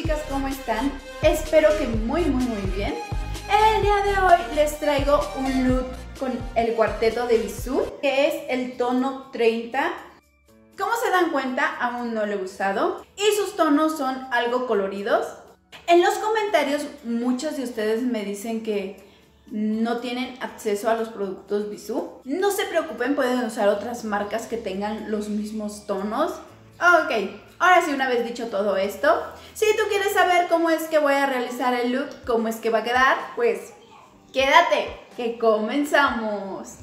chicas, ¿cómo están? Espero que muy muy muy bien. El día de hoy les traigo un look con el cuarteto de Bisú, que es el tono 30. Como se dan cuenta, aún no lo he usado y sus tonos son algo coloridos. En los comentarios muchos de ustedes me dicen que no tienen acceso a los productos Bisú. No se preocupen, pueden usar otras marcas que tengan los mismos tonos. Ok, ahora sí, una vez dicho todo esto, si tú quieres saber cómo es que voy a realizar el look, cómo es que va a quedar, pues quédate, que comenzamos.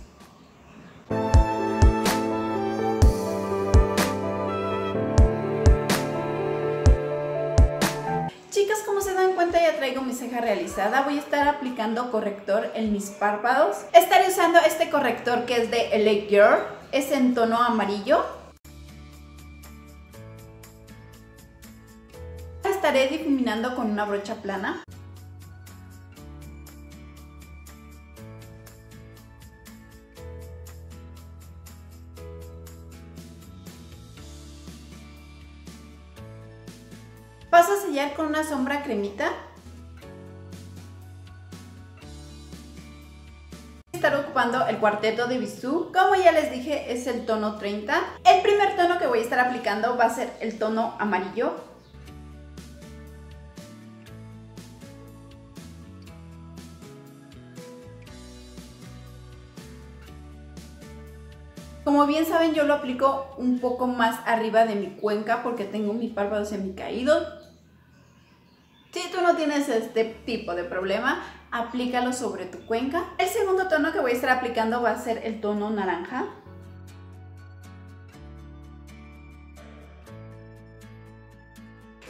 Chicas, como se dan cuenta ya traigo mi ceja realizada. Voy a estar aplicando corrector en mis párpados. Estaré usando este corrector que es de LA Girl. Es en tono amarillo. Estaré difuminando con una brocha plana. Paso a sellar con una sombra cremita. Estar ocupando el cuarteto de Bisú. Como ya les dije, es el tono 30. El primer tono que voy a estar aplicando va a ser el tono amarillo. Como bien saben, yo lo aplico un poco más arriba de mi cuenca porque tengo mi párpado semicaído. Si tú no tienes este tipo de problema, aplícalo sobre tu cuenca. El segundo tono que voy a estar aplicando va a ser el tono naranja.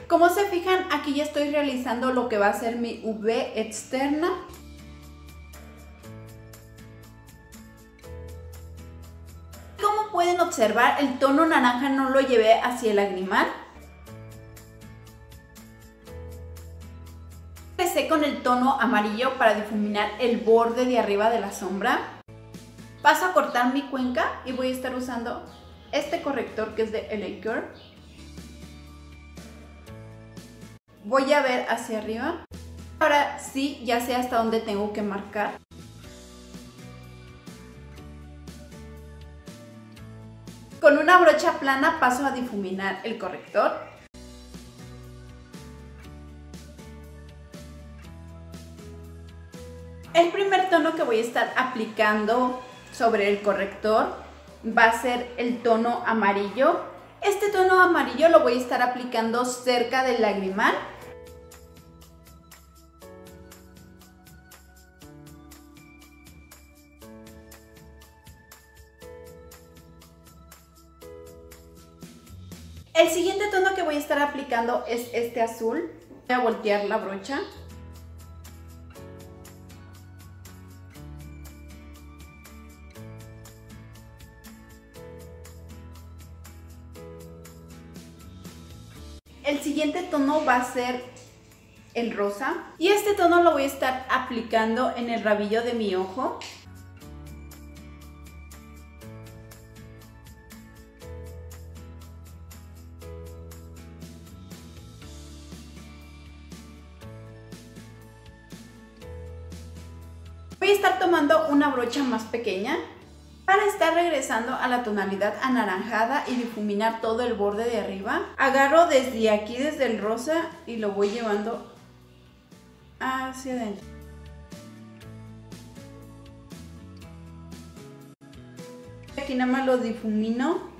Como se fijan, aquí ya estoy realizando lo que va a ser mi V externa. Pueden observar, el tono naranja no lo llevé hacia el lagrimal. Empecé con el tono amarillo para difuminar el borde de arriba de la sombra. Paso a cortar mi cuenca y voy a estar usando este corrector que es de LA Girl. Voy a ver hacia arriba. Ahora sí, ya sé hasta dónde tengo que marcar. Con una brocha plana paso a difuminar el corrector. El primer tono que voy a estar aplicando sobre el corrector va a ser el tono amarillo. Este tono amarillo lo voy a estar aplicando cerca del lagrimal El siguiente tono que voy a estar aplicando es este azul. Voy a voltear la brocha. El siguiente tono va a ser el rosa. Y este tono lo voy a estar aplicando en el rabillo de mi ojo. Estar tomando una brocha más pequeña para estar regresando a la tonalidad anaranjada y difuminar todo el borde de arriba. Agarro desde aquí, desde el rosa y lo voy llevando hacia adentro. Aquí nada más lo difumino.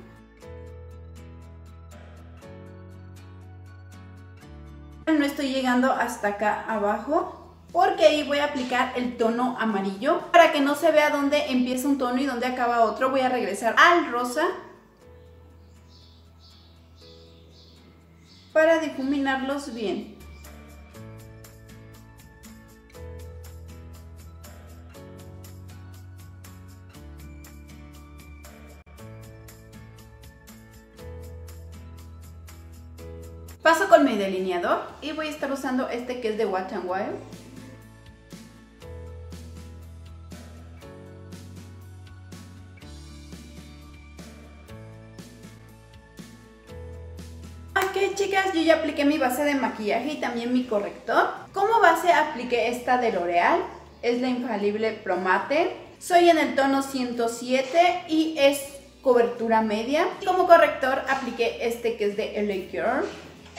No estoy llegando hasta acá abajo porque ahí voy a aplicar el tono amarillo para que no se vea dónde empieza un tono y dónde acaba otro. Voy a regresar al rosa para difuminarlos bien. Paso con mi delineador y voy a estar usando este que es de Watch and Wild. Chicas, yo ya apliqué mi base de maquillaje y también mi corrector. Como base apliqué esta de L'Oreal, es la infalible Promate. Soy en el tono 107 y es cobertura media. Como corrector apliqué este que es de LA Girl.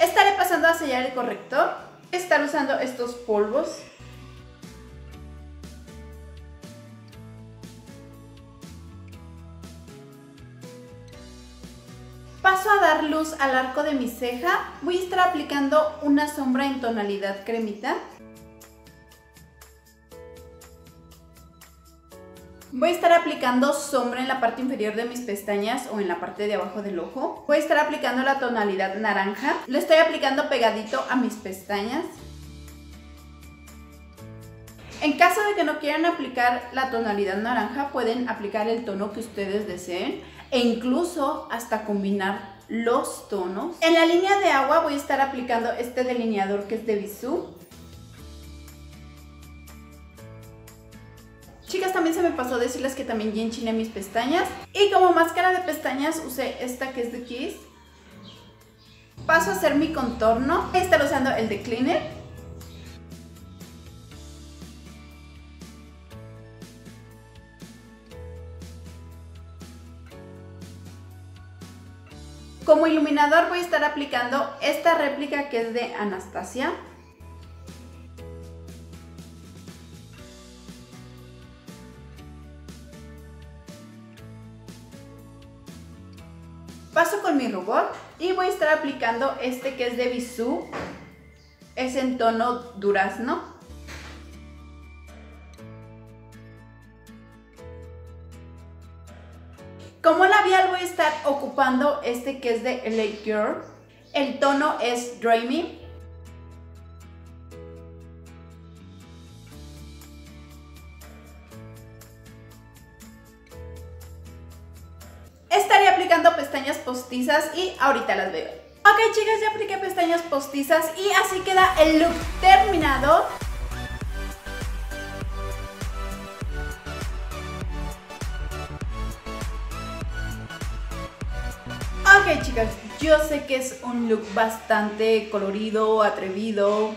Estaré pasando a sellar el corrector. Estar usando estos polvos Paso a dar luz al arco de mi ceja. Voy a estar aplicando una sombra en tonalidad cremita. Voy a estar aplicando sombra en la parte inferior de mis pestañas o en la parte de abajo del ojo. Voy a estar aplicando la tonalidad naranja. Lo estoy aplicando pegadito a mis pestañas. En caso de que no quieran aplicar la tonalidad naranja, pueden aplicar el tono que ustedes deseen e incluso hasta combinar los tonos. En la línea de agua voy a estar aplicando este delineador que es de Bisú. Chicas, también se me pasó decirles que también ya enchiné mis pestañas. Y como máscara de pestañas usé esta que es de Kiss. Paso a hacer mi contorno. Voy a estar usando el de Cleaner. Como iluminador voy a estar aplicando esta réplica que es de Anastasia. Paso con mi rubor y voy a estar aplicando este que es de Bisú. Es en tono durazno. Este que es de LA Girl. El tono es Dreamy. Estaré aplicando pestañas postizas y ahorita las veo. Ok chicas, ya apliqué pestañas postizas y así queda el look terminado. Ok chicas, yo sé que es un look bastante colorido, atrevido,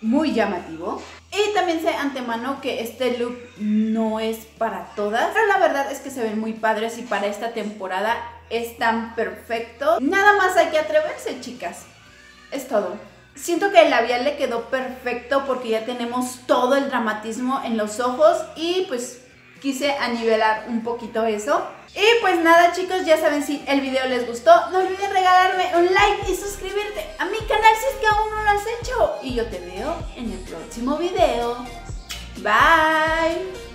muy llamativo. Y también sé antemano que este look no es para todas, pero la verdad es que se ven muy padres y para esta temporada están perfectos. Nada más hay que atreverse, chicas. Es todo. Siento que el labial le quedó perfecto porque ya tenemos todo el dramatismo en los ojos y pues quise anivelar un poquito eso. Y pues nada chicos, ya saben si el video les gustó, no olviden regalarme un like y suscribirte a mi canal si es que aún no lo has hecho. Y yo te veo en el próximo video. Bye.